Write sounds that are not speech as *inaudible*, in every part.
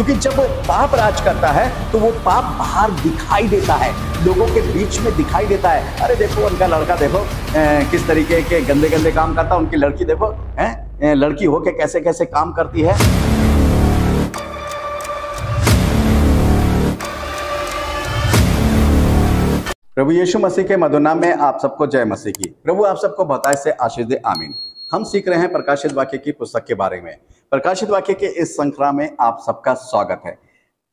क्योंकि जब वो पाप राज करता है तो वो पाप बाहर दिखाई देता है। लोगों के बीच में दिखाई देता है। अरे देखो उनका लड़का देखो अ, किस तरीके के गंदे गंदे काम करता है उनकी लड़की देखो है? लड़की हो के कैसे कैसे काम करती है? प्रभु यीशु मसीह के मधुर नाम में आप सबको जय मसीह की। प्रभु आप सबको बताए से आशीष दे आमीन। हम सीख रहे हैं प्रकाशित वाक्य की पुस्तक के बारे में। प्रकाशित वाक्य के इस श्रृंखला में आप सबका स्वागत है।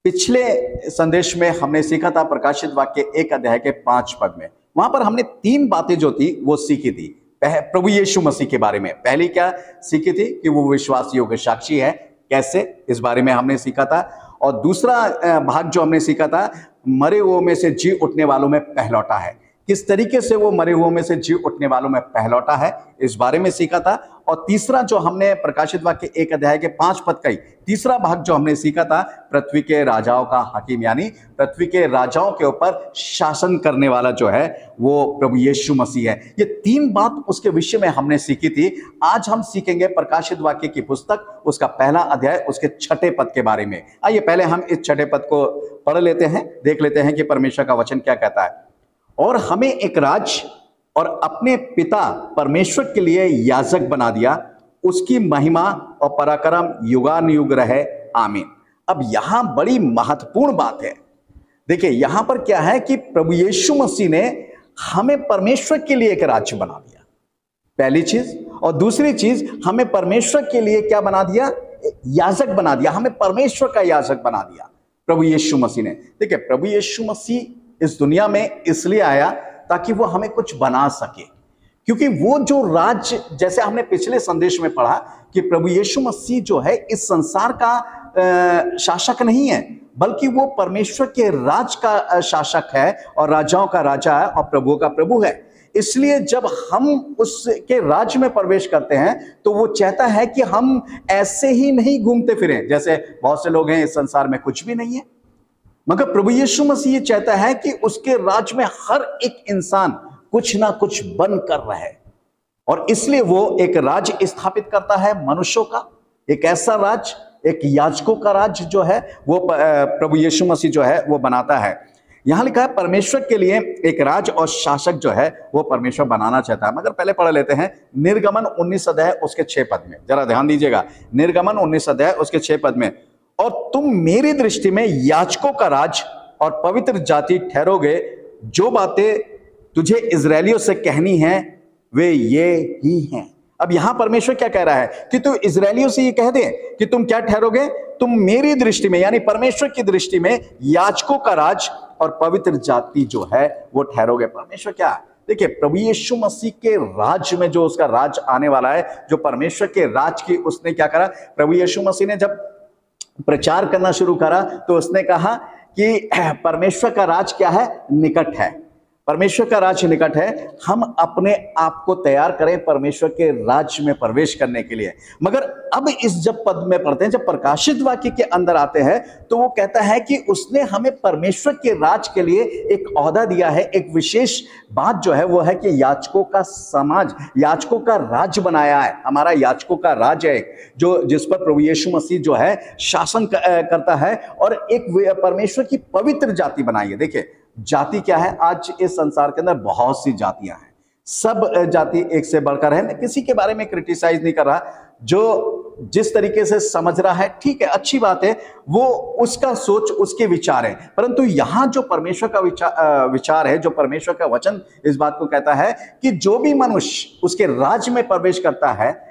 पिछले संदेश में हमने सीखा था प्रकाशित वाक्य एक अध्याय के पाँच पद में। वहाँ पर हमने तीन बातें जो थी, वो सीखी थी। प्रभु यीशु मसीह के बारे में। पहली क्या सीखी थी? कि वो विश्वास योग्य साक्षी है। कैसे? इस बारे में हमने सीखा था। और दूसरा भाग जो हमने सीखा था, मरे हुओं में से जी उठने वालों में पहलौटा है। किस तरीके से वो मरे हुओं में से जीव उठने वालों में पहलौटा है, इस बारे में सीखा था। और तीसरा जो हमने प्रकाशित वाक्य एक अध्याय के पाँच पद का ही, तीसरा भाग जो हमने सीखा था, पृथ्वी के राजाओं का हकीम, यानी पृथ्वी के राजाओं के ऊपर शासन करने वाला जो है, वो प्रभु यीशु मसीह है। ये तीन बात उसके विषय में हमने सीखी थी। आज हम सीखेंगे प्रकाशित वाक्य की पुस्तक, उसका पहला अध्याय, उसके छठे पद के बारे में। आइए, पहले हम इस छठे पद को पढ़ लेते हैं, देख लेते हैं कि परमेश्वर का वचन क्या कहता है। और हमें एक राज और अपने पिता परमेश्वर के लिए याजक बना दिया। उसकी महिमा और पराक्रम युगान युग रहे। आमीन। अब यहाँ बड़ी महत्वपूर्ण बात है। देखिए, यहाँ पर क्या है कि प्रभु यीशु मसीह ने हमें परमेश्वर के लिए एक राज्य बना दिया। पहली चीज़। और दूसरी चीज़, हमें परमेश्वर के लिए क्या बना दिया? याजक बना दिया। हमें परमेश्वर का याजक बना दिया प्रभु यीशु मसीह ने। देखिए, प्रभु यीशु मसीह इस दुनिया में इसलिए आया ताकि वो हमें कुछ बना सके। क्योंकि वो जो राज्य जैसे हमने पिछले संदेश में पढ़ा कि प्रभु यीशु मसीह जो है, इस संसार का शासक नहीं है, बल्कि वो परमेश्वर के राज का शासक है और राजाओं का राजा है और प्रभुओं का प्रभु है। इसलिए जब हम उसके राज्य में प्रवेश करते हैं तो वो चाहता है कि हम ऐसे ही नहीं घूमते फिरें, जैसे बहुत से लोग हैं, इस संसार में कुछ भी नहीं है। मगर प्रभु यीशु मसीह ये चाहता है कि उसके राज में हर एक इंसान कुछ ना कुछ बन कर रहे। और इसलिए वो एक राज्य स्थापित करता है मनुष्यों का। एक ऐसा राज्य एक याजकों का राज्य जो है, वो प्रभु यीशु मसीह जो है, वो बनाता है। यहाँ लिखा है, परमेश्वर के लिए एक राज और शासक जो है, वो परमेश्वर बनाना चाहता है। मगर पहले पढ़ लेते हैं, निर्गमन 19 अध्याय उसके छह पद में। जरा ध्यान दीजिएगा, निर्गमन 19 अध्याय उसके छह पद में। और तुम मेरी दृष्टि में याजकों का राज और पवित्र जाति ठहरोगे। जो बातें तुझे इसराइलियों से कहनी है, वे ये ही हैं। अब यहाँ परमेश्वर क्या कह रहा है? कि तू इसराइलियों से ये कह दे कि तुम क्या ठहरोगे? तुम मेरी दृष्टि में, यानी परमेश्वर की दृष्टि में, याजकों का राज और पवित्र जाति जो है, वो ठहरोगे। परमेश्वर क्या? देखिए, प्रभु यीशु मसीह के राज में जो उसका राज आने वाला है, जो परमेश्वर के राज की उसने क्या करा? प्रभु यीशु मसीह ने जब प्रचार करना शुरू करा तो उसने कहा कि *clears throat* परमेश्वर का राज क्या है? निकट है। परमेश्वर का राज निकट है, हम अपने आप को तैयार करें परमेश्वर के राज्य में प्रवेश करने के लिए। मगर अब इस जब पद में पढ़ते हैं, जब प्रकाशित वाक्य के अंदर आते हैं तो वो कहता है कि उसने हमें परमेश्वर के राज के लिए एक औहदा दिया है, एक विशेष बात जो है, वो है कि याचकों का समाज याचकों का राज्य बनाया है। हमारा याचकों का राज्य है जो, जिस पर प्रभु यीशु मसीह जो है शासन करता है और एक परमेश्वर की पवित्र जाति बनाई है। देखिए जाति क्या है? आज इस संसार के अंदर बहुत सी जातियाँ हैं। सब जाति एक से बढ़कर है। मैं किसी के बारे में क्रिटिसाइज नहीं कर रहा। जो जिस तरीके से समझ रहा है, ठीक है, अच्छी बात है, वो उसका सोच, उसके विचार है। परंतु यहाँ जो परमेश्वर का विचार विचार है, जो परमेश्वर का वचन इस बात को कहता है कि जो भी मनुष्य उसके राज्य में प्रवेश करता है,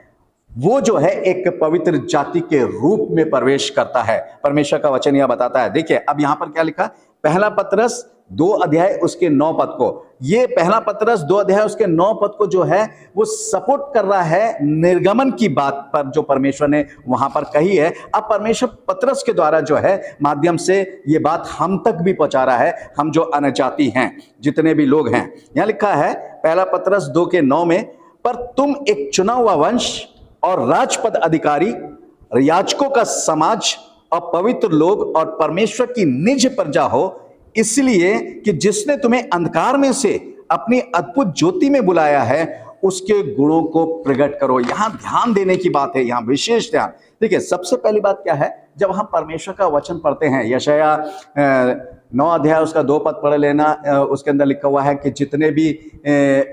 वो जो है एक पवित्र जाति के रूप में प्रवेश करता है। परमेश्वर का वचन यह बताता है। देखिए, अब यहाँ पर क्या लिखा? पहला पत्रस दो अध्याय उसके नौ पद को। ये पहला पत्रस दो अध्याय उसके नौ पद को जो है, वो सपोर्ट कर रहा है निर्गमन की बात पर जो परमेश्वर ने वहाँ पर कही है। अब परमेश्वर पत्रस के द्वारा जो है, माध्यम से ये बात हम तक भी पहुँचा रहा है, हम जो अनजाति हैं, जितने भी लोग हैं। यहाँ लिखा है, पहला पत्रस दो के नौ में, पर तुम एक चुना हुआ वंश और राजपद अधिकारी याचकों का समाज पवित्र लोग और परमेश्वर की निज प्रजा हो, इसलिए कि जिसने तुम्हें अंधकार में से अपनी अद्भुत ज्योति में बुलाया है, उसके गुणों को प्रकट करो। यहाँ ध्यान देने की बात है, यहाँ विशेष ध्यान। देखिए, सबसे पहली बात क्या है? जब हम परमेश्वर का वचन पढ़ते हैं यशया नौ अध्याय, उसका दो पद पढ़ लेना। उसके अंदर लिखा हुआ है कि जितने भी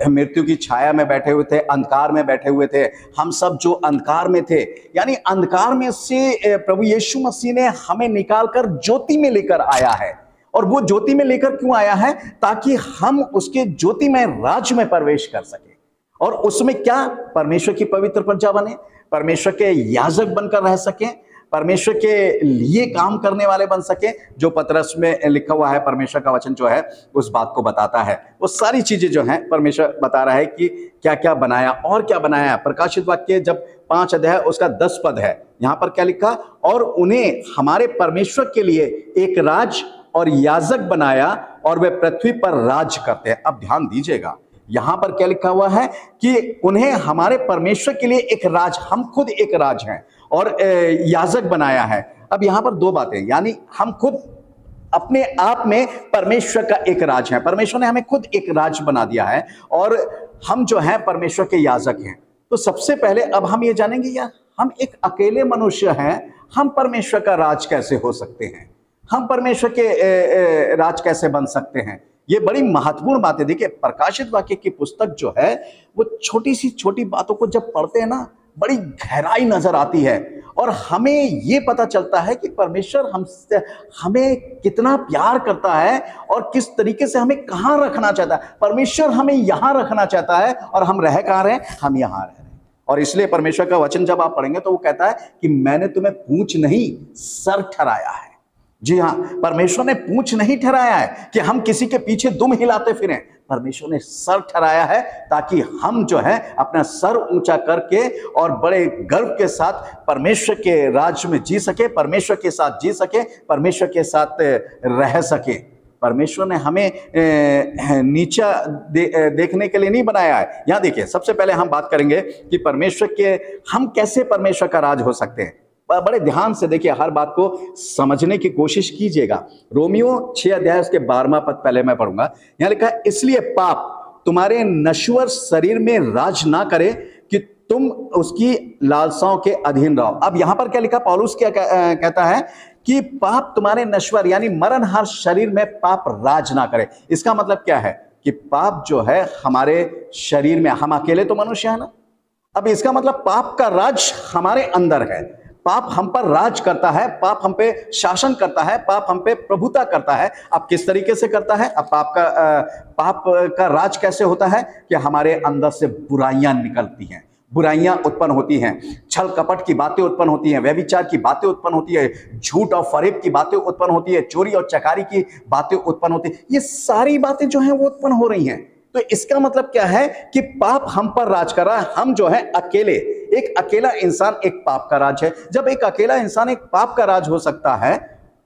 मृत्यु की छाया में बैठे हुए थे, अंधकार में बैठे हुए थे, हम सब जो अंधकार में थे, यानी अंधकार में से प्रभु यीशु मसीह ने हमें निकाल कर ज्योति में लेकर आया है। और वो ज्योति में लेकर क्यों आया है? ताकि हम उसके ज्योति में, राज में प्रवेश कर सके। और उसमें क्या? परमेश्वर की पवित्र प्रजा बने, परमेश्वर के याजक बनकर रह सके परमेश्वर के लिए काम करने वाले बन सके, जो पत्रस में लिखा हुआ है, परमेश्वर का वचन जो है, उस बात को बताता है। वो सारी चीज़ें जो हैं, परमेश्वर बता रहा है कि क्या क्या बनाया और क्या बनाया प्रकाशित वाक्य जब पाँच अध्याय, उसका दस पद है। यहाँ पर क्या लिखा? और उन्हें हमारे परमेश्वर के लिए एक राज और याजक बनाया और वे पृथ्वी पर राज करते हैं। अब ध्यान दीजिएगा। यहाँ पर क्या लिखा हुआ है कि उन्हें हमारे परमेश्वर के लिए एक राज, हम खुद एक राज हैं। और याजक बनाया है। अब यहाँ पर दो बातें यानी हम खुद अपने आप में परमेश्वर का एक राज है। परमेश्वर ने हमें खुद एक राज बना दिया है और हम जो है परमेश्वर के याजक हैं। तो सबसे पहले अब हम ये जानेंगे यार हम एक अकेले मनुष्य हैं हम परमेश्वर का राज कैसे हो सकते हैं? हम परमेश्वर के ए, ए, राज कैसे बन सकते हैं? ये बड़ी महत्वपूर्ण बात। देखिए प्रकाशित वाक्य की पुस्तक जो है वो छोटी सी छोटी बातों को जब पढ़ते हैं ना बड़ी गहराई नज़र आती है और हमें ये पता चलता है कि परमेश्वर हमसे हमें कितना प्यार करता है और किस तरीके से हमें कहाँ रखना चाहता है। परमेश्वर हमें यहाँ रखना चाहता है और हम रह कहाँ रहे हम यहाँ रह रहे और इसलिए परमेश्वर का वचन जब आप पढ़ेंगे तो वो कहता है कि मैंने तुम्हें पूछ नहीं, सर ठहराया है। जी हाँ परमेश्वर ने पूछ नहीं ठहराया है कि हम किसी के पीछे दुम हिलाते फिरें। परमेश्वर ने सर ठहराया है ताकि हम जो है अपना सर ऊँचा करके और बड़े गर्व के साथ परमेश्वर के राज्य में जी सके परमेश्वर के साथ जी सके परमेश्वर के साथ रह सके। परमेश्वर ने हमें नीचा दे, देखने के लिए नहीं बनाया है। यहाँ देखिए सबसे पहले हम बात करेंगे कि परमेश्वर के हम कैसे परमेश्वर का राज हो सकते हैं। बड़े ध्यान से देखिए, हर बात को समझने की कोशिश कीजिएगा। रोमियो छह अध्याय, उसके बारहवा पद पहले मैं पढ़ूँगा। यहाँ लिखा है, इसलिए पाप तुम्हारे नश्वर शरीर में राज ना करे कि तुम उसकी लालसाओं के अधीन रहो। अब यहाँ पर क्या लिखा, पॉलुस क्या कहता है कि पाप तुम्हारे नश्वर, यानी मरण हर शरीर में पाप राज ना करे। इसका मतलब क्या है कि पाप जो है हमारे शरीर में, हम अकेले तो मनुष्य है ना? अब इसका मतलब पाप का राज हमारे अंदर है। पाप हम पर राज करता है, पाप हम पे शासन करता है, पाप हम पे प्रभुता करता है। अब किस तरीके से करता है? अब पाप का पाप का राज कैसे होता है? कि हमारे अंदर से बुराइयाँ निकलती हैं। बुराइयाँ उत्पन्न होती हैं। छल कपट की बातें उत्पन्न होती हैं। व्यविचार की बातें उत्पन्न होती है। झूठ और फरेब की बातें उत्पन्न होती है। चोरी और चकारी की बातें उत्पन्न होती है। ये सारी बातें जो हैं वो उत्पन्न हो रही हैं। तो इसका मतलब क्या है कि पाप हम पर राज कर रहा है। हम जो है अकेले। एक अकेला इंसान एक पाप का राज है। जब एक अकेला इंसान एक पाप का राज हो सकता है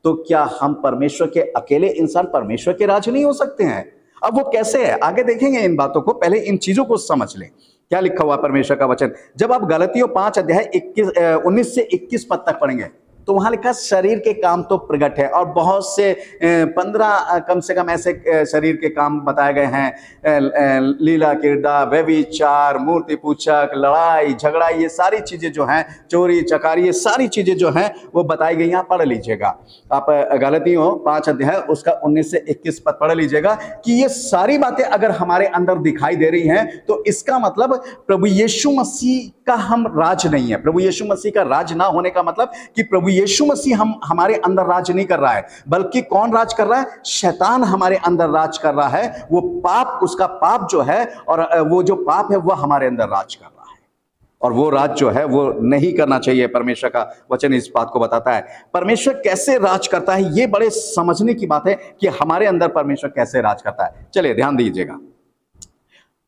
तो क्या हम परमेश्वर के अकेले इंसान परमेश्वर के राज नहीं हो सकते हैं? अब वो कैसे है? आगे देखेंगे इन बातों को। पहले इन चीज़ों को समझ लें। क्या लिखा हुआ परमेश्वर का वचन? जब आप गलतियों पाँच अध्याय इक्कीस उन्नीस से इक्कीस पद तक पढ़ेंगे तो वहाँ लिखा शरीर के काम तो प्रकट है। और बहुत से पंद्रह कम से कम ऐसे शरीर के काम बताए गए हैं। लीला किरदार व्यविचार मूर्ति पूछक लड़ाई, झगड़ा, ये सारी चीज़ें जो हैं, चोरी, चकारी, ये सारी चीज़ें जो हैं, वो बताई गई यहाँ पढ़ लीजिएगा। आप गलती हो, पाँच अध्याय उसका उन्नीस से इक्कीस पद पढ़ लीजिएगा कि ये सारी बातें अगर हमारे अंदर दिखाई दे रही हैं तो इसका मतलब प्रभु यीशु मसीह का हम राज नहीं है। प्रभु यीशु मसीह का राज ना होने का मतलब कि प्रभु यीशु मसीह हम, हमारे अंदर राज नहीं कर रहा है, बल्कि कौन राज कर रहा है? शैतान हमारे अंदर राज कर रहा है, वो पाप, उसका पाप जो है, और वो जो पाप है, वह हमारे अंदर राज कर रहा है। और वो राज जो है, वो नहीं करना चाहिए, परमेश्वर का वचन इस बात को बताता है। परमेश्वर कैसे राज करता है, ये बड़े समझने की बात है कि हमारे अंदर परमेश्वर कैसे राज करता है। चलिए, ध्यान दीजिएगा।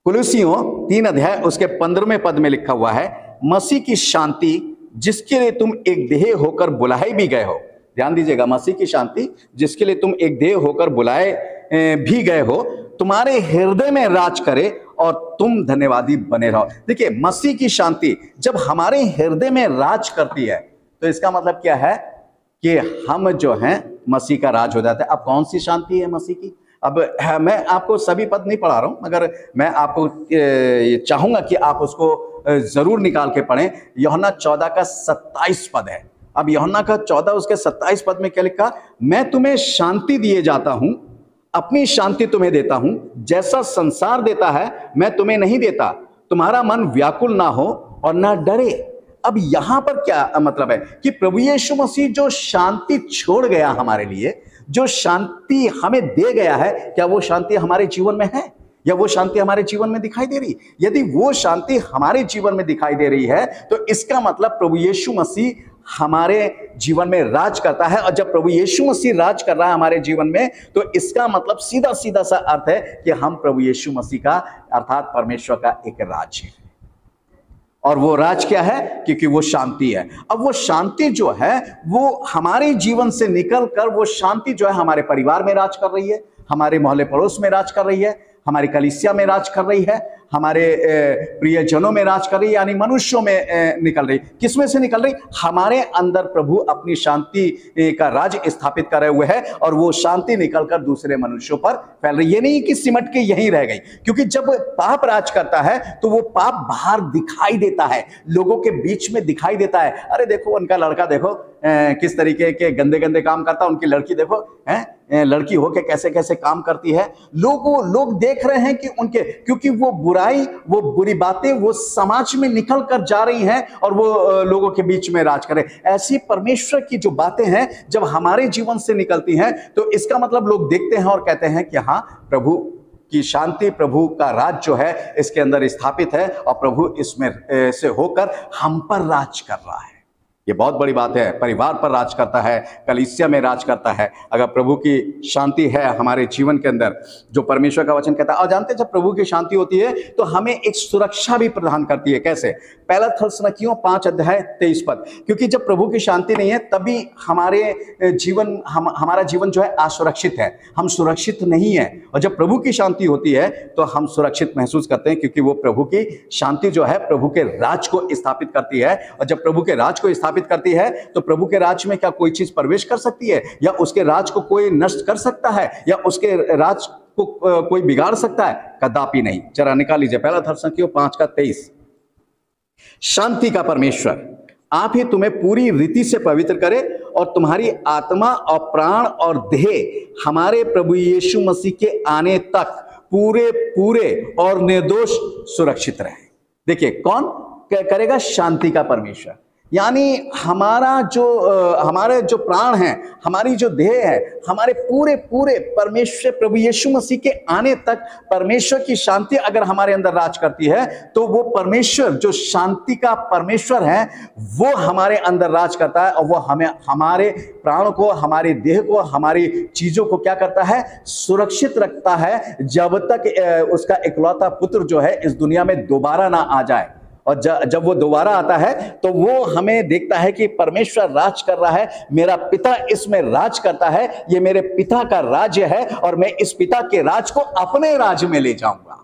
कुलुसियों, तीन अध्याय, उसके पंद्रहवें पद में लिखा हुआ है, मसीह की शांति जिसके लिए तुम एक देह होकर बुलाए भी गए हो। ध्यान दीजिएगा, मसीह की शांति, जिसके लिए तुम एक देह होकर बुलाए भी गए हो, तुम्हारे हृदय में राज करे और तुम धन्यवादी बने रहो। देखिए, मसीह की शांति जब हमारे हृदय में राज करती है तो इसका मतलब क्या है कि हम जो हैं, मसीह का राज हो जाता है। अब कौन सी शांति है मसीह की? अब मैं आपको सभी पद नहीं पढ़ा रहा हूँ, मगर मैं आपको चाहूँगा कि आप उसको ज़रूर निकाल के पढ़ें। योहना चौदह का सत्ताईस पद है। अब योहना का चौदह, उसके सत्ताईस पद में क्या लिखा? मैं तुम्हें शांति दिए जाता हूँ, अपनी शांति तुम्हें देता हूँ, जैसा संसार देता है, मैं तुम्हें नहीं देता। तुम्हारा मन व्याकुल ना हो और ना डरे। अब यहाँ पर क्या मतलब है? कि प्रभु यीशु मसीह जो शांति छोड़ गया हमारे लिए, जो शांति हमें दे गया है, क्या वो शांति हमारे जीवन में है? या वो शांति हमारे जीवन में दिखाई दे रही? यदि वो शांति हमारे जीवन में दिखाई दे रही है तो इसका मतलब प्रभु यीशु मसीह हमारे जीवन में राज करता है। और जब प्रभु यीशु मसीह राज कर रहा है हमारे जीवन में तो इसका मतलब सीधा सीधा सा अर्थ है कि हम प्रभु यीशु मसीह का, अर्थात परमेश्वर का एक राज है। और वो राज क्या है? क्योंकि वो शांति है। अब वो शांति जो है, वो हमारे जीवन से निकल कर वो शांति जो है हमारे परिवार में राज कर रही है, हमारे मोहल्ले पड़ोस में राज कर रही है हमारी कलिसिया में राज कर रही है, हमारे प्रियजनों में राज कर रही यानी मनुष्यों में निकल रही। किसमें से निकल रही? हमारे अंदर प्रभु अपनी शांति का राज स्थापित करे हुए है और वो शांति निकलकर दूसरे मनुष्यों पर फैल रही। ये नहीं कि सिमट के यहीं रह गई, क्योंकि जब पाप राज करता है तो वो पाप बाहर दिखाई देता है, लोगों के बीच में दिखाई देता है। अरे देखो, उनका लड़का देखो किस तरीके के गंदे गंदे काम करता उनकी लड़की देखो, है? लड़की होके कैसे कैसे काम करती है। लोग लोग देख रहे हैं कि उनके, क्योंकि वो बुराई, वो बुरी बातें, वो समाज में निकल कर जा रही हैं और वो लोगों के बीच में राज करे। ऐसी परमेश्वर की जो बातें हैं, जब हमारे जीवन से निकलती हैं तो इसका मतलब लोग देखते हैं और कहते हैं कि हाँ प्रभु की शांति, प्रभु का राज जो है, इसके अंदर स्थापित है और प्रभु इसमें से होकर हम पर राज कर रहा है। ये बहुत बड़ी बात है, परिवार पर राज करता है, कलिसिया में राज करता है। अगर प्रभु की शांति है हमारे जीवन के अंदर, जो परमेश्वर का वचन कहता है, और जानते हैं जब प्रभु की शांति होती है तो हमें एक सुरक्षा भी प्रदान करती है। कैसे? पहला थलसनकियों पाँच अध्याय तेईस पद, क्योंकि जब प्रभु की शांति नहीं है, तभी हमारे जीवन, हम, हमारा जीवन जो है असुरक्षित है। हम सुरक्षित नहीं है। और जब प्रभु की शांति होती है तो हम सुरक्षित महसूस करते हैं, क्योंकि वो प्रभु की शांति जो है, प्रभु के राज को स्थापित करती है। और जब प्रभु के राज को स्थापित स्थापित करती है तो प्रभु के राज में क्या कोई चीज़ प्रवेश कर सकती है? या उसके राज को कोई नष्ट कर सकता है? या उसके राज को कोई बिगाड़ सकता है? कदापि नहीं। जरा निकाल लीजिए, पहला धर्म पाँच का तेईस। शांति का परमेश्वर, आप ही तुम्हें पूरी रीति से पवित्र करे और तुम्हारी आत्मा और प्राण और देह हमारे प्रभु यीशु मसीह के आने तक पूरे पूरे और निर्दोष सुरक्षित रहे। देखिए, कौन करेगा? शांति का परमेश्वर। यानी हमारा जो हमारे जो प्राण हैं, हमारी जो देह है, हमारे पूरे पूरे परमेश्वर प्रभु यीशु मसीह के आने तक परमेश्वर की शांति अगर हमारे अंदर राज करती है तो वो परमेश्वर, जो शांति का परमेश्वर है, वो हमारे अंदर राज करता है और वो हमें, हमारे प्राण को, हमारे देह को, हमारी चीज़ों को क्या करता है? सुरक्षित रखता है जब तक उसका इकलौता पुत्र जो है, इस दुनिया में दोबारा ना आ जाए। और जब वो दोबारा आता है तो वो हमें देखता है कि परमेश्वर राज कर रहा है, मेरा पिता इसमें राज करता है, ये मेरे पिता का राज्य है, और मैं इस पिता के राज को अपने राज्य में ले जाऊँगा।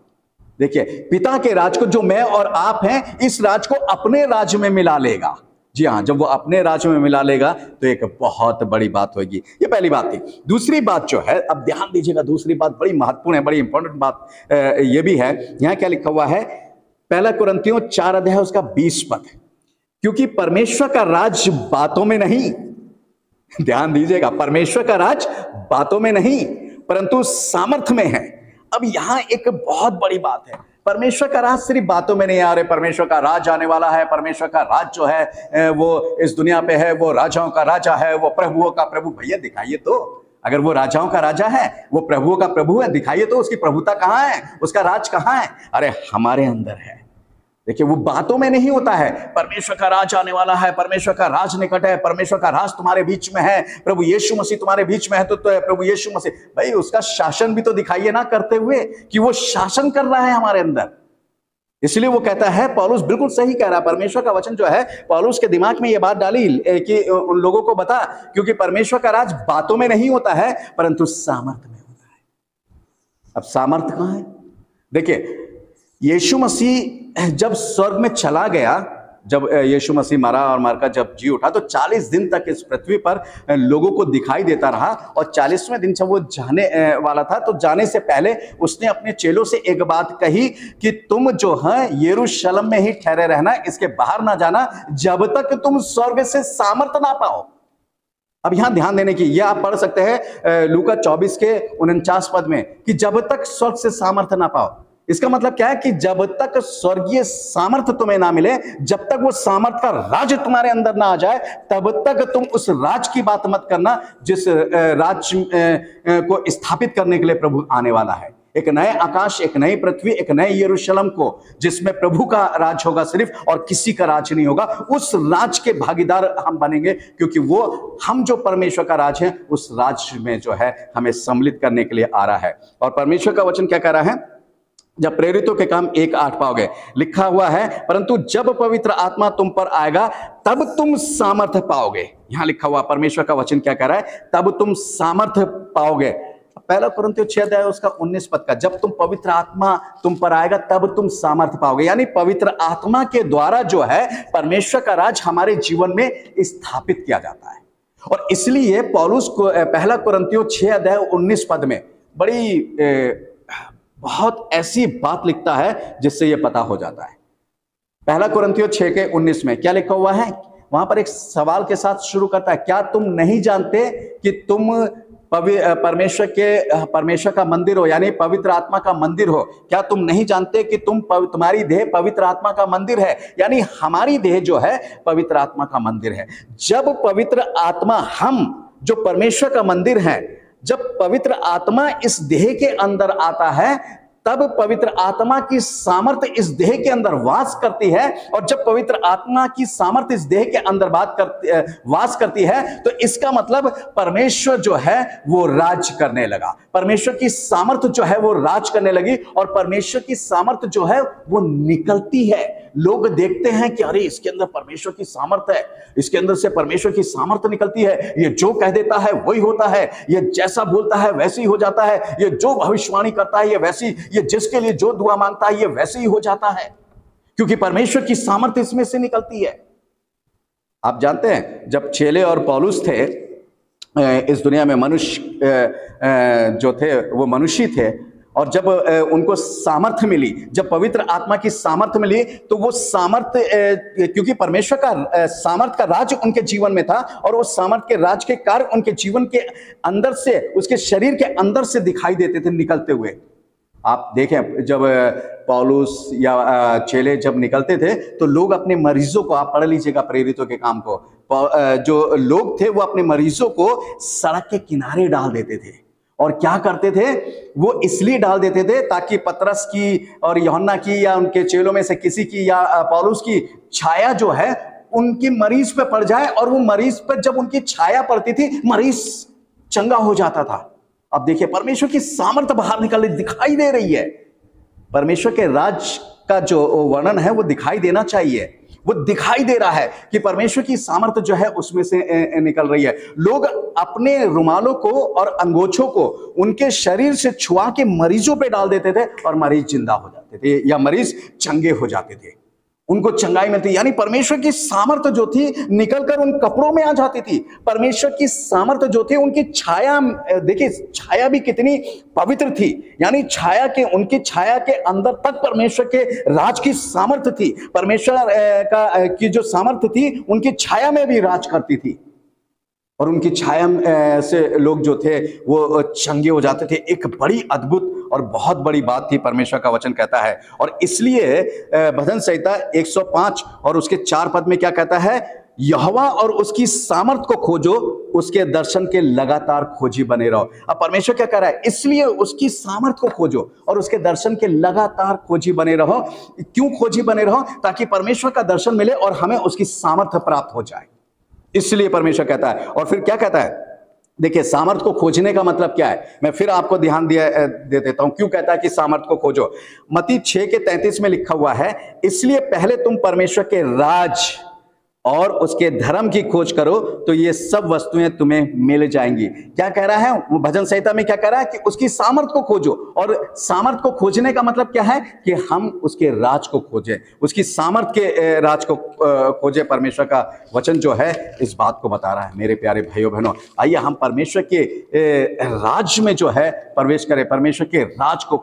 देखिए, पिता के राज को जो मैं और आप हैं, इस राज को अपने राज्य में मिला लेगा। जी हाँ जब वो अपने राज्य में मिला लेगा तो एक बहुत बड़ी बात होगी। ये पहली बात थी। दूसरी बात जो है, अब ध्यान दीजिएगा, दूसरी बात बड़ी महत्वपूर्ण है, बड़ी इंपॉर्टेंट बात ये भी है। यहाँ क्या लिखा हुआ है? पहला कुरंतियों चार अध्याय उसका बीस पद क्योंकि परमेश्वर का राज बातों में नहीं। ध्यान दीजिएगा, परमेश्वर का राज बातों में नहीं, परंतु सामर्थ्य में है। अब यहाँ एक बहुत बड़ी बात है। परमेश्वर का राज सिर्फ़ बातों में नहीं आ रहे, परमेश्वर का राज आने वाला है, परमेश्वर का राज जो है वो इस दुनिया पे है, वो राजाओं का राजा है, वो प्रभुओं का प्रभु भैया दिखाइए तो। अगर वो राजाओं का राजा है वो प्रभुओं का प्रभु है दिखाइए तो उसकी प्रभुता कहाँ है उसका राज कहाँ है? अरे हमारे अंदर है। देखिए वो बातों में नहीं होता है परमेश्वर का राज आने वाला है परमेश्वर का राज निकट है परमेश्वर का राज तुम्हारे बीच में है प्रभु यीशु मसीह तुम्हारे बीच में है तो, तो है प्रभु यीशु मसीह। भाई उसका शासन भी तो दिखाइए ना करते हुए कि वो शासन कर रहा है हमारे अंदर। इसलिए वो कहता है, पॉलुस बिल्कुल सही कह रहा है, परमेश्वर का वचन जो है, पॉलुस के दिमाग में ये बात डाली कि उन लोगों को बता, क्योंकि परमेश्वर का राज बातों में नहीं होता है, परंतु सामर्थ्य में होता है। अब सामर्थ्य कहाँ है? देखिए, यीशु मसीह जब स्वर्ग में चला गया जब यीशु मसीह मरा और मरकर जब जी उठा तो 40 दिन तक इस पृथ्वी पर लोगों को दिखाई देता रहा और 40वें दिन जब वो जाने वाला था तो जाने से पहले उसने अपने चेलों से एक बात कही कि तुम जो है, यरूशलेम में ही ठहरे रहना, इसके बाहर ना जाना, जब तक तुम स्वर्ग से सामर्थ ना पाओ। अब यहाँ ध्यान देने की, यह आप पढ़ सकते हैं लूका 24 के उनचास पद में कि जब तक स्वर्ग से सामर्थ्य ना पाओ इसका मतलब क्या है कि जब तक स्वर्गीय सामर्थ्य तुम्हें ना मिले, जब तक वो सामर्थ्य का राज तुम्हारे अंदर ना आ जाए, तब तक तुम उस राज की बात मत करना जिस राज को स्थापित करने के लिए प्रभु आने वाला है। एक नए आकाश, एक नई पृथ्वी, एक नए यरूशलेम को, जिसमें प्रभु का राज होगा सिर्फ़ और किसी का राज नहीं होगा, उस राज के भागीदार हम बनेंगे, क्योंकि वो, हम जो परमेश्वर का राज है, उस राज में जो है, हमें सम्मिलित करने के लिए आ रहा है। और परमेश्वर का वचन क्या कह रहा है? जब प्रेरितों के काम एक आठ पाओगे। लिखा हुआ है परंतु जब पवित्र आत्मा तुम पर आएगा तब तुम सामर्थ्य पाओगे। यहाँ लिखा हुआ परमेश्वर का वचन क्या कह रहा है? तब तुम सामर्थ्य पाओगे। पहला कुरंतियों छह अध्याय उसका उन्नीस पद का जब तुम पवित्र आत्मा तुम पर आएगा तब तुम सामर्थ्य पाओगे। यानी पवित्र आत्मा के द्वारा जो है परमेश्वर का राज हमारे जीवन में स्थापित किया जाता है। और इसलिए पौलुस को पहला कुरंतियों छह अध्याय उन्नीस पद में बड़ी ए, बहुत ऐसी बात लिखता है जिससे यह पता हो जाता है। पहला कुरंतियों छह के उन्नीस में क्या लिखा हुआ है? वहाँ पर एक सवाल के साथ शुरू करता है, क्या तुम नहीं जानते कि तुम परमेश्वर के परमेश्वर का मंदिर हो, यानी पवित्र आत्मा का मंदिर हो? क्या तुम नहीं जानते कि तुम तुम्हारी देह पवित्र आत्मा का मंदिर है? यानी हमारी देह जो है, पवित्र आत्मा का मंदिर है। जब पवित्र आत्मा हम, जो परमेश्वर का मंदिर है जब पवित्र आत्मा इस देह के अंदर आता है, तब पवित्र आत्मा की सामर्थ्य इस देह के अंदर वास करती है। और जब पवित्र आत्मा की सामर्थ्य इस देह के अंदर बात करती वास करती है तो इसका मतलब परमेश्वर जो है, वो राज करने लगा। परमेश्वर की सामर्थ्य जो है, वो राज करने लगी, और परमेश्वर की सामर्थ्य जो है, वो निकलती है। लोग देखते हैं कि अरे, इसके अंदर परमेश्वर की सामर्थ्य है, इसके अंदर से परमेश्वर की सामर्थ्य निकलती है। ये जो कह देता है, वही होता है। ये जैसा बोलता है, वैसे ही हो जाता है। ये जो भविष्यवाणी करता है, ये वैसी, ये जिसके लिए जो दुआ माँगता है, ये वैसे ही हो जाता है। क्योंकि परमेश्वर की सामर्थ्य इसमें से निकलती है। आप जानते हैं, जब चेले और पॉलुस थे इस दुनिया में मनुष्य जो थे, वो मनुष्य थे और जब उनको सामर्थ्य मिली, जब पवित्र आत्मा की सामर्थ्य मिली तो वो सामर्थ्य क्योंकि परमेश्वर का सामर्थ्य का राज उनके जीवन में था और उस सामर्थ्य के राज के कार्य उनके जीवन के अंदर से, उसके शरीर के अंदर से दिखाई देते थे निकलते हुए। आप देखें, जब पॉलुस या चेले जब निकलते थे तो लोग अपने मरीजों को, आप पढ़ लीजिएगा प्रेरितों के काम को जो लोग थे, वो अपने मरीजों को सड़क के किनारे डाल देते थे। और क्या करते थे? वो इसलिए डाल देते थे ताकि पतरस की और यौन्ना की या उनके चेलों में से किसी की या पॉलुस की छाया जो है, उनकी मरीज़ पे पड़ जाए और वो मरीज़ पे जब उनकी छाया पड़ती थी, मरीज़ चंगा हो जाता था। अब देखिए, परमेश्वर की सामर्थ्य बाहर निकल दिखाई दे रही है। परमेश्वर के राज का जो वर्णन है वो दिखाई देना चाहिए। वो दिखाई दे रहा है कि परमेश्वर की सामर्थ्य जो है उसमें से निकल रही है। लोग अपने रुमालों को और अंगोछों को उनके शरीर से छुआ के मरीजों पे डाल देते थे और मरीज़ ज़िंदा हो जाते थे या मरीज़ चंगे हो जाते थे। उनको चंगाई मिलती। यानी परमेश्वर की सामर्थ्य जो थी, निकलकर उन कपड़ों में आ जाती थी। परमेश्वर की सामर्थ्य जो थी, उनकी छाया देखिए, छाया भी कितनी पवित्र थी। यानी छाया के, उनकी छाया के अंदर तक परमेश्वर के राज की सामर्थ्य थी। परमेश्वर का की जो सामर्थ्य थी, उनकी छाया में भी राज करती थी। और उनकी छाया से लोग जो थे, वो चंगे हो जाते थे। एक बड़ी अद्भुत और बहुत बड़ी बात थी, परमेश्वर का वचन कहता है। और इसलिए भजन संहिता 105 और उसके चार पद में क्या कहता है? यहवा और उसकी सामर्थ को खोजो, उसके दर्शन के लगातार खोजी बने रहो। अब परमेश्वर क्या कह रहा है? इसलिए उसकी सामर्थ को खोजो और उसके दर्शन के लगातार खोजी बने रहो। क्यों खोजी बने रहो? ताकि परमेश्वर का दर्शन मिले और हमें उसकी सामर्थ्य प्राप्त हो जाए। इसलिए परमेश्वर कहता है। और फिर क्या कहता है? देखिए, सामर्थ को खोजने का मतलब क्या है? मैं फिर आपको ध्यान दिया दे देता हूँ। क्यों कहता है कि सामर्थ को खोजो? मती छह के तैतीस में लिखा हुआ है, इसलिए पहले तुम परमेश्वर के राज और उसके धर्म की खोज करो तो ये सब वस्तुएँ तुम्हें मिल जाएँगी। क्या कह रहा है? वो भजन संहिता में क्या कह रहा है कि उसकी सामर्थ को खोजो। और सामर्थ को खोजने का मतलब क्या है? कि हम उसके राज को खोजें। उसकी सामर्थ के राज को खोजे। परमेश्वर का वचन जो है, इस बात को बता रहा है, मेरे प्यारे भाइयों बहनों आइए, हम परमेश्वर के राज में जो है, प्रवेश करें। परमेश्वर के राज को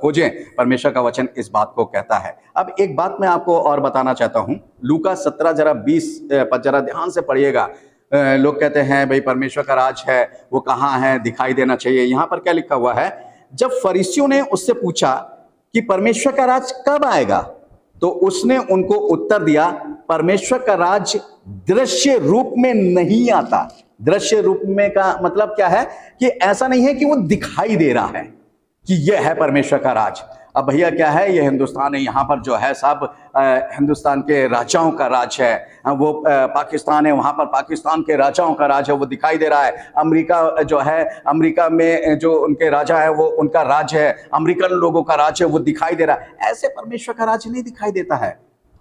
खोजें। परमेश्वर का वचन इस बात को कहता है। अब एक बात मैं आपको और बताना चाहता हूँ। लूका सत्रह जरा बीस जरा ध्यान से पढ़िएगा। लोग कहते हैं, भाई, परमेश्वर का राज है, वो कहाँ है? दिखाई देना चाहिए। यहाँ पर क्या लिखा हुआ है? जब फरीसियों ने उससे पूछा कि परमेश्वर का राज कब आएगा तो उसने उनको उत्तर दिया, परमेश्वर का राज दृश्य रूप में नहीं आता। दृश्य रूप में का मतलब क्या है? कि ऐसा नहीं है कि वो दिखाई दे रहा है। कि ये है परमेश्वर का राज। अब भैया, क्या है? ये हिंदुस्तान है यहाँ पर जो है सब हिंदुस्तान के राजाओं का राज है। वो पाकिस्तान है, वहाँ पर पाकिस्तान के राजाओं का राज है, वो दिखाई दे रहा है। अमेरिका जो है, अमेरिका में जो उनके राजा है, वो उनका राज है। अमेरिकन लोगों का राज है, वो दिखाई दे रहा है। ऐसे परमेश्वर का राज नहीं दिखाई देता है।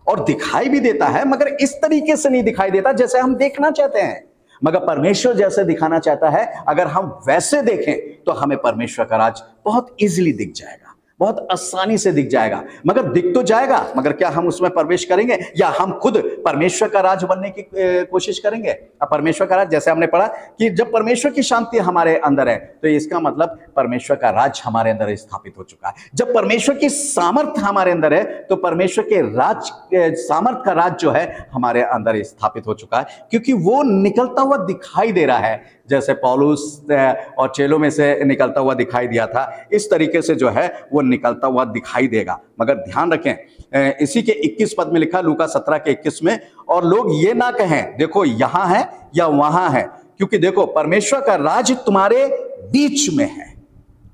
और दिखाई भी देता है, मगर इस तरीके से नहीं दिखाई देता, जैसे हम देखना चाहते हैं। मगर परमेश्वर जैसे दिखाना चाहता है, अगर हम वैसे देखें तो हमें परमेश्वर का राज बहुत इजीली दिख जाएगा। बहुत आसानी से दिख जाएगा। मगर दिख तो जाएगा, मगर क्या हम उसमें प्रवेश करेंगे? या हम खुद परमेश्वर का राज बनने की कोशिश करेंगे? अब परमेश्वर का राज, जैसे हमने पढ़ा कि जब परमेश्वर की शांति हमारे अंदर है तो इसका मतलब परमेश्वर का राज हमारे अंदर स्थापित हो चुका है। जब परमेश्वर की सामर्थ्य हमारे अंदर है तो परमेश्वर के राज सामर्थ का राज जो है, हमारे अंदर स्थापित हो चुका है। क्योंकि वो निकलता हुआ दिखाई दे रहा है। जैसे पॉलूस और चेलों में से निकलता हुआ दिखाई दिया था। इस तरीके से जो है, वो निकलता हुआ दिखाई देगा। मगर ध्यान रखें इसी के 21 पद में लिखा, लूका 17 के 21 में, और लोग ये ना कहें, देखो यहाँ है या वहाँ है, क्योंकि देखो परमेश्वर का राज तुम्हारे बीच में है।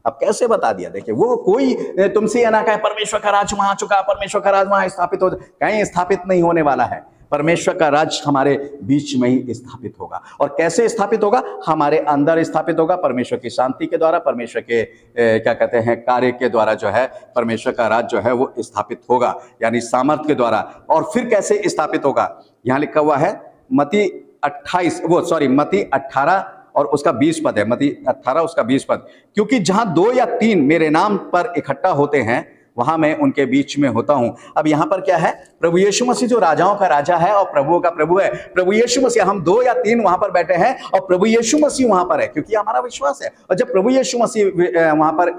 अब कैसे बता दिया? देखिए, वो कोई तुमसे ये ना कहे, परमेश्वर का राज वहाँ चुका, परमेश्वर का राज वहाँ स्थापित हो, कहीं स्थापित नहीं होने वाला है। परमेश्वर का राज हमारे बीच में ही स्थापित होगा। और कैसे स्थापित होगा? हमारे अंदर स्थापित होगा परमेश्वर की शांति के द्वारा परमेश्वर के ए, क्या कहते हैं कार्य के द्वारा जो है परमेश्वर का राज जो है वो स्थापित होगा यानी सामर्थ्य के द्वारा। और फिर कैसे स्थापित होगा? यहाँ लिखा हुआ है मती अट्ठाईस वो सॉरी मती अट्ठारह और उसका बीस पद है। मती अट्ठारह उसका बीस पद। क्योंकि जहाँ दो या तीन मेरे नाम पर इकट्ठा होते हैं वहाँ मैं उनके बीच में होता हूँ। अब यहाँ पर क्या है? प्रभु यीशु मसीह जो राजाओं का राजा है और प्रभुओं का प्रभु है। प्रभु यीशु मसीह, हम दो या तीन वहाँ पर बैठे हैं और प्रभु यीशु मसीह वहाँ पर है, क्योंकि हमारा विश्वास है। और जब प्रभु यीशु मसीह वहाँ पर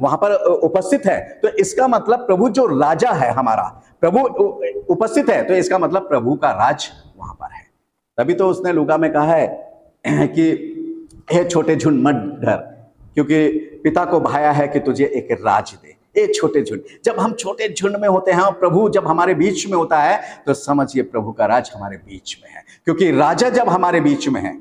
वहाँ पर उपस्थित है तो इसका मतलब प्रभु जो राजा है हमारा, प्रभु उपस्थित है तो इसका मतलब प्रभु का राज वहाँ पर है। तभी तो उसने लुगा में कहा है *clears throat* कि, हे छोटे झुंड, मत डर, क्योंकि पिता को भाया है कि तुझे एक राज दे। ये छोटे झुंड, जब हम छोटे झुंड में होते हैं और प्रभु जब हमारे बीच में होता है तो समझिए प्रभु का राज हमारे बीच में है। क्योंकि राजा जब हमारे बीच में है,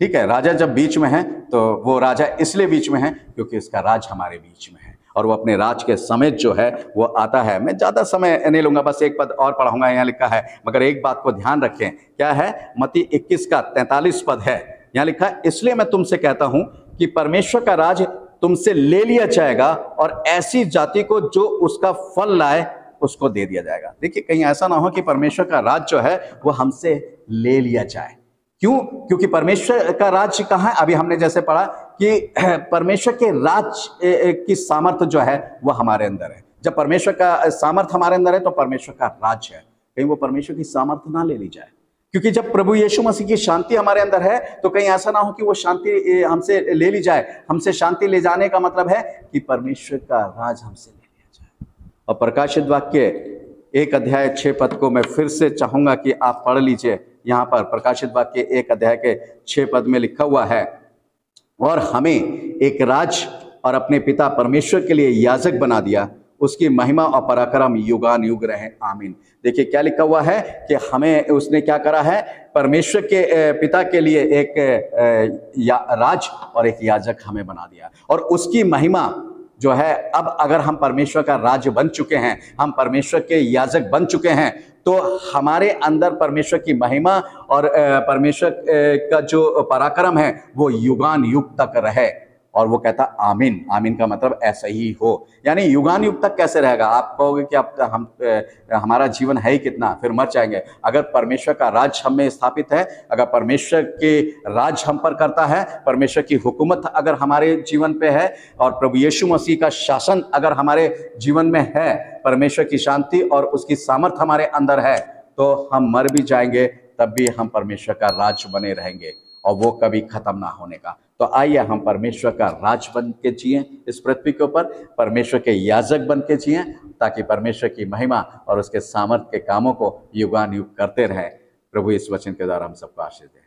ठीक है, राजा जब बीच में है तो वो राजा इसलिए बीच में है क्योंकि इसका राज हमारे बीच में है। और वो अपने राज के समेत जो है, वो आता है। मैं ज़्यादा समय नहीं लूँगा, बस एक पद और पढ़ाऊँगा, यहाँ लिखा है। मगर एक बात को ध्यान रखें, क्या है? मती 21 का 43 पद है। यहाँ लिखा है, इसलिए मैं तुमसे कहता हूँ कि परमेश्वर का राज तुमसे ले लिया जाएगा और ऐसी जाति को जो उसका फल लाए, उसको दे दिया जाएगा। देखिए, कहीं ऐसा ना हो कि परमेश्वर का राज जो है, वो हमसे ले लिया जाए। क्यों? क्योंकि परमेश्वर का राज्य कहाँ है? अभी हमने जैसे पढ़ा कि *clears throat* परमेश्वर के राज की सामर्थ्य जो है, वो हमारे अंदर है। जब परमेश्वर का सामर्थ्य हमारे अंदर है तो परमेश्वर का राज है। कहीं वो परमेश्वर की सामर्थ्य ना ले ली जाए। क्योंकि जब प्रभु यीशु मसीह की शांति हमारे अंदर है तो कहीं ऐसा ना हो कि वो शांति हमसे ले ली जाए। हमसे शांति ले जाने का मतलब है कि परमेश्वर का राज हमसे ले लिया जाए। और प्रकाशित वाक्य, एक अध्याय छह पद को मैं फिर से चाहूँगा कि आप पढ़ लीजिए। यहाँ पर प्रकाशित वाक्य एक अध्याय के छह पद में लिखा हुआ है, और हमें एक राज और अपने पिता परमेश्वर के लिए याजक बना दिया। उसकी महिमा और पराक्रम युगान युग रहे। आमीन। देखिए, क्या लिखा हुआ है कि हमें उसने क्या करा है? परमेश्वर के पिता के लिए एक राज और एक याजक हमें बना दिया। और उसकी महिमा जो है, अब अगर हम परमेश्वर का राज्य बन चुके हैं, हम परमेश्वर के याजक बन चुके हैं तो हमारे अंदर परमेश्वर की महिमा और परमेश्वर का जो पराक्रम है, वो युगान युग तक रहे। और वो कहता, आमीन। आमीन का मतलब ऐसा ही हो। यानी युगान युग तक कैसे रहेगा? आप कहोगे कि अब हम हमारा जीवन है ही कितना, फिर मर जाएँगे। अगर परमेश्वर का राज हम में स्थापित है, अगर परमेश्वर के राज हम पर करता है, परमेश्वर की हुकूमत अगर हमारे जीवन पे है, और प्रभु यीशु मसीह का शासन अगर हमारे जीवन में है, परमेश्वर की शांति और उसकी सामर्थ हमारे अंदर है तो हम मर भी जाएँगे, तब भी हम परमेश्वर का राज बने रहेंगे। और वो कभी खत्म ना होने का। तो आइए हम परमेश्वर का राज बन के जिए इस पृथ्वी के ऊपर, परमेश्वर के याजक बन के जिए, ताकि परमेश्वर की महिमा और उसके सामर्थ्य के कामों को युगान युग करते रहे। प्रभु इस वचन के द्वारा हम सबको आशीष दें।